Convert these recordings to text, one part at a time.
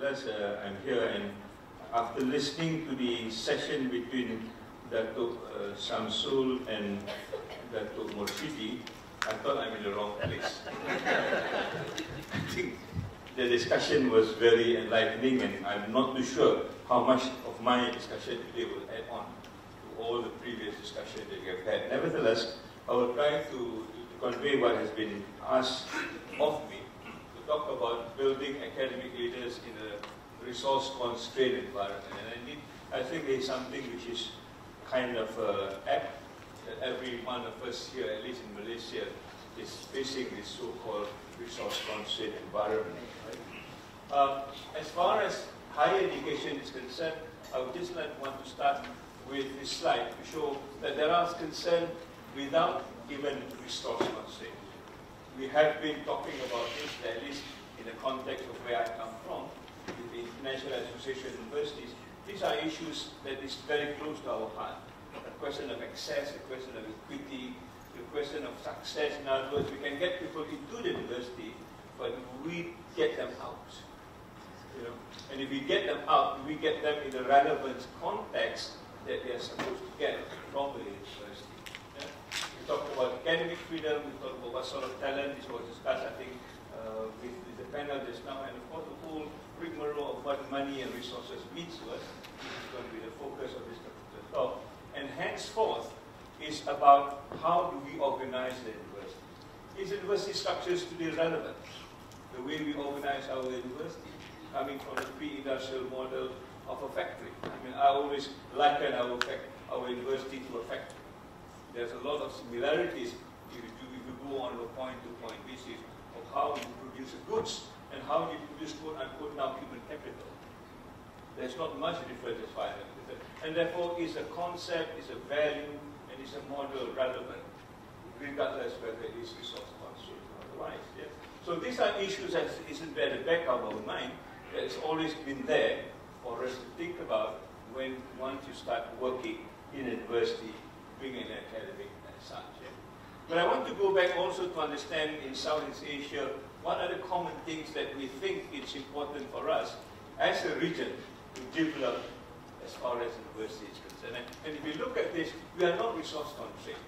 nevertheless, uh, I'm here and after listening to the session between Datuk uh, Samsul and Datuk Morshidi, I thought I'm in the wrong place. I think the discussion was very enlightening and I'm not too sure how much of my discussion today will add on to all the previous discussion that we have had. Nevertheless, I will try to convey what has been asked of me talk about building academic leaders in a resource-constrained environment. And I think there is something which is kind of uh, apt that every one of us here, at least in Malaysia, is facing this so-called resource-constrained environment. Right? Uh, as far as higher education is concerned, I would just like want to start with this slide to show that there are concerns without even resource constraints. We have been talking about this, at least in the context of where I come from, with the International Association of Universities. These are issues that is very close to our heart. A question of access, a question of equity, a question of success. In other words, we can get people into the university, but we get them out. You know? And if we get them out, we get them in the relevant context that they are supposed to get from the university. Talked about academic freedom, we talked about what sort of talent, this was discussed, I think, uh, with, with, the panel just now, and of course the whole rigmarole of what money and resources means to us. This is going to be the focus of this particular talk. And henceforth is about how do we organize the university. Is university structures today relevant? The way we organize our university, coming from the pre-industrial model of a factory. I mean, I always liken our, our university to a factory. There's a lot of similarities if you, if you go on a point-to-point -point basis of how you produce goods and how you produce quote-unquote now human capital. There's not much difference as far as And therefore, is a concept, is a value, and is a model relevant, regardless whether it is resource constrained or otherwise. Yeah? So these are issues that isn't at the back of our mind. It's always been there for us to think about when once you start working in a an academic? But I want to go back also to understand in Southeast Asia what are the common things that we think it's important for us as a region to develop as far as university is concerned. And, if you look at this, we are not resource constrained.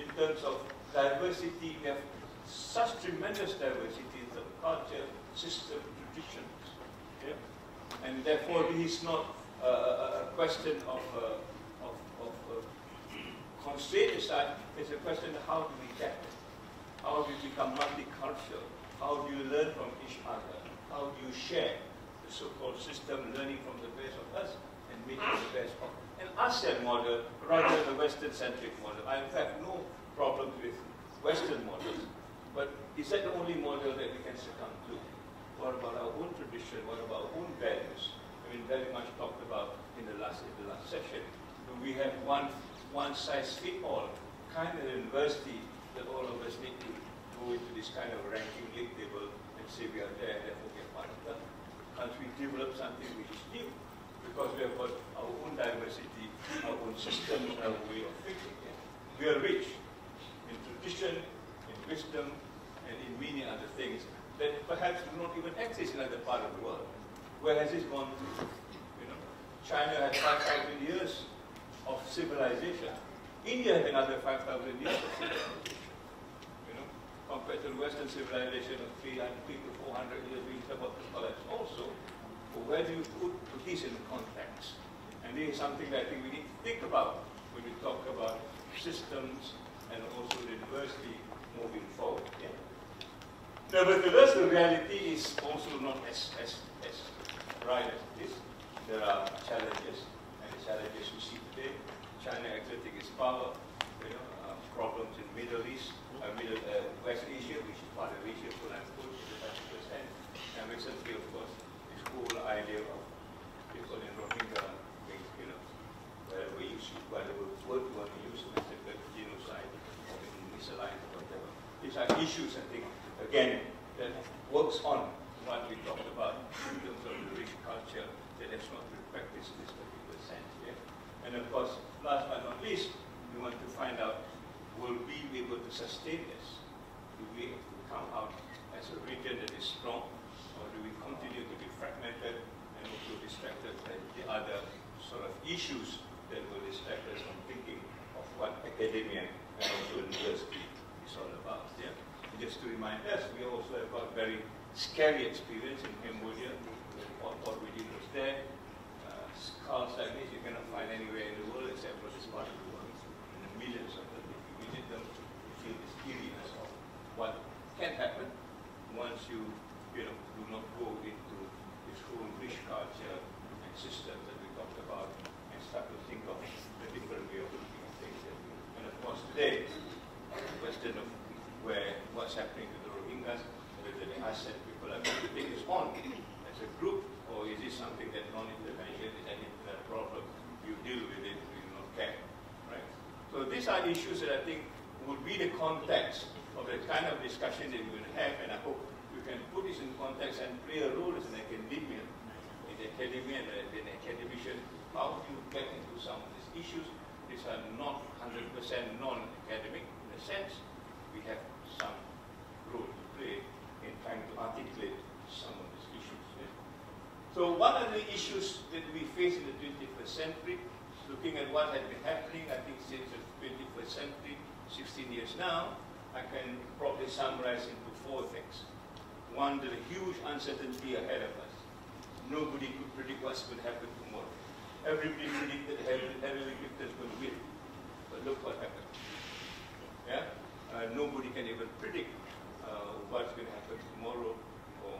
In terms of diversity, we have such tremendous diversity in the culture, system, traditions. Yeah? And therefore, this is not uh, a question of, of, of uh, constraint aside, it's a question how do we get it? How do we become multicultural? How do you learn from each other? How do you share the so-called system, learning from the best of us and making the best of an ASEAN model rather than a Western-centric model? I, fact, no problems with Western models, but is that the only model that we can succumb to? What about our own tradition? What about our own values? I mean, very much talked about in the last in the last session. We have one one size fit all kind of university that all of us need to go into this kind of ranking league table and say we are there, therefore we are part of. Can't we develop something which is new? Because we have got our own diversity, our own systems, our way of thinking. Yeah? We are rich in tradition, in wisdom, and in many other things that perhaps do not even exist in other part of the world. Where has this gone to? You know, China had 5,000 years of civilization. India had another 5,000 years of civilization. You know, compared to the Western civilization of 300 to 400 years, we about to collapse also. But where do you put, this in context? And this is something that I think we need to think about when we talk about systems and also the university moving forward. Yeah? Nevertheless, the reality is also not as, as, as bright as this. There are challenges, challenges we see today. China exerting its power, you know, uh, problems in Middle East, uh, Middle uh, West Asia, which is part of Asia, full and full, percent and recently, of course, this whole idea of people in Rohingya, you know, whatever you see, whatever word you want to use, genocide, or misaligned, whatever. These are issues, I think, again, that works on what we talked about in terms of the rich culture that has not been practiced in this particular sense. Yeah? And of course, last but not least, we want to find out, will we be able to sustain this? Do we come out as a region that is strong, or do we continue to be fragmented and also distracted by the other sort of issues that will distract us from thinking of what academia and also university is all about. Yeah? Just to remind us, we also have got very scary experience in Cambodia. What, what we did was there. Uh, skulls like this you cannot find anywhere in the world except for this part of the world. And the millions of them, if you visit them, you feel the scariness of what can happen once you, you know, do not go into this whole rich culture and system that we talked about and start to think of the different way of looking at things. And of course today, the question of where what's happening to the Rohingyas, the people are going to take this on as a group, or is this something that non-intervention is an internet uh, problem? You deal with it, you do not care. Right? So these are issues that I think would be the context of the kind of discussion that going to have, and I hope we can put this in context and play a role as an academician, in the academia and uh, an academician, how do you get into some of these issues? These are not 100% non-academic in a sense. We have some role to play in trying to articulate some of these issues. Yeah? So one of the issues that we face in the 21st century, looking at what has been happening, I think since the 21st century, 16 years now, I can probably summarize into four things. One, the huge uncertainty ahead of us. Nobody could predict what's going to happen tomorrow. Everybody predicted Hillary Clinton will win. But look what happened. Yeah? Uh, nobody can even predict uh, what's going to happen tomorrow or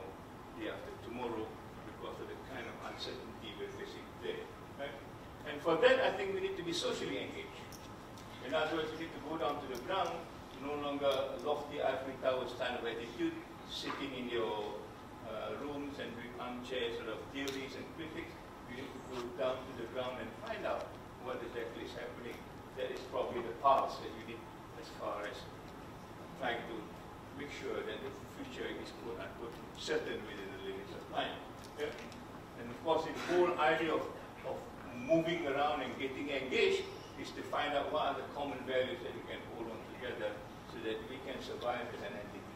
the after tomorrow because of the kind of uncertainty we're facing today. Right? And for that, I think we need to be socially engaged. In other words, we need to go down to the ground no longer lofty ivory tower kind of attitude, sitting in your uh, rooms and doing armchair sort of theories and critics. You need to go down to the ground and find out what exactly is happening. That is probably the pulse that you need as far as trying to make sure that the future is quote unquote certain within the limits of time. Yeah? And of course the whole idea of moving around and getting engaged is to find out what are the common values that we can hold on together so that we can survive as an entity.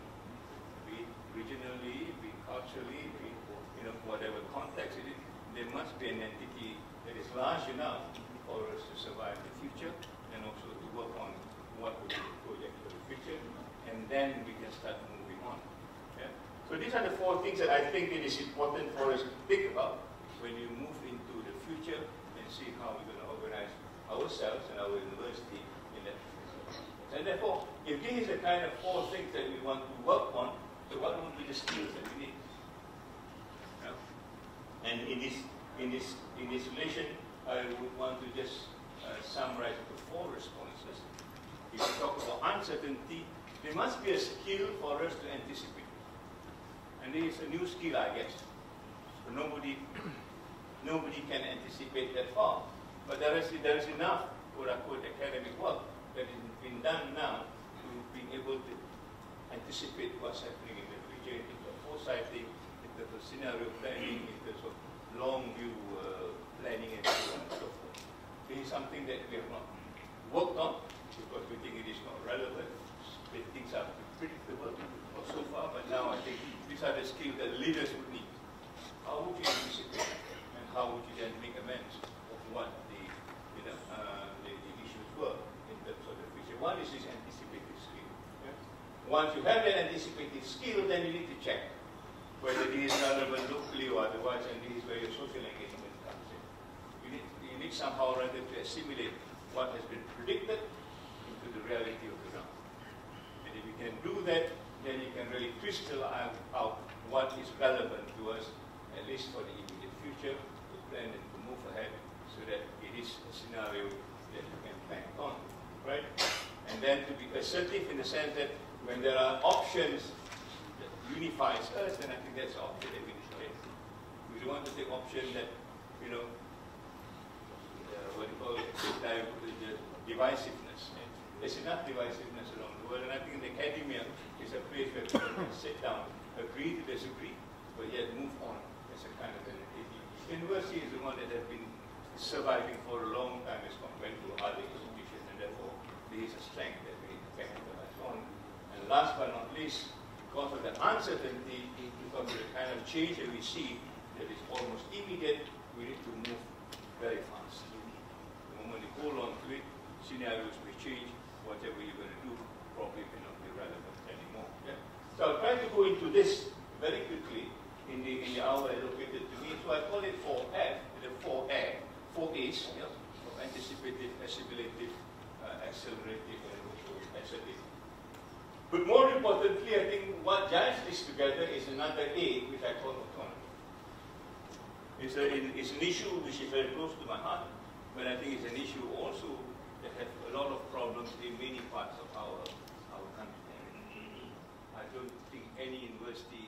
Be it regionally, be it culturally, be it, you know, whatever context it is, there must be an entity that is large enough for us to survive the future and also to work on what would be the project for the future, and then we can start moving on. Yeah? So these are the four things that I think it is important for us to think about when you move into the future see how we're going to organize ourselves and our university and therefore, if these are kind of four things that we want to work on, so what would be the skills that we need? And in this, in, this, in this relation, I would want to just uh, summarize the four responses. If we talk about uncertainty, there must be a skill for us to anticipate. And this is a new skill, I guess. So nobody, nobody can anticipate that far. But there is, there is enough, quote unquote, academic work that has been done now to be able to anticipate what's happening in the future in terms of foresighting, in terms of scenario planning, in terms of long view uh, planning and so on and so forth. This is something that we have not worked on because we think it is not relevant. Things are predictable so far, but now I think these are the skills that leaders would need. Once you have that anticipative skill, then you need to check whether it is relevant locally or otherwise, and this is where your social engagement comes in. You need, you need somehow rather to assimilate what has been predicted into the reality of the ground. And if you can do that, then you can really crystallize out what is relevant to us, at least for the immediate future, to plan and to move ahead so that it is a scenario that you can bank on. Right? and then to be assertive in the sense that when there are options that unifies us, then I think that's the option that we. We don't want to take option that, you know, uh, what you call it, the divisiveness. There's enough divisiveness around the world, and I think in academia is a place where people can sit down, agree to disagree, but yet move on as a kind of an entity. University is the one that has been surviving for a long time as compared to other institutions, and therefore is a strength that we capitalize on. Last but not least, because of the uncertainty, because of the kind of change that we see that is almost immediate, we need to move very fast. The moment you hold on to it, scenarios may change, whatever you're going to do probably may not be relevant anymore. Yeah? So I'll try to go into this very quickly in the, in the hour allocated to me. So I call it 4F, the 4A, 4 A's, yeah, of anticipative, assimilative, uh, accelerative, and assertive. But more importantly, I think what joins this together is another A, which I call autonomy. It's, a, it's an issue which is very close to my heart, but I think it's an issue also that has a lot of problems in many parts of our, our country. I don't think any university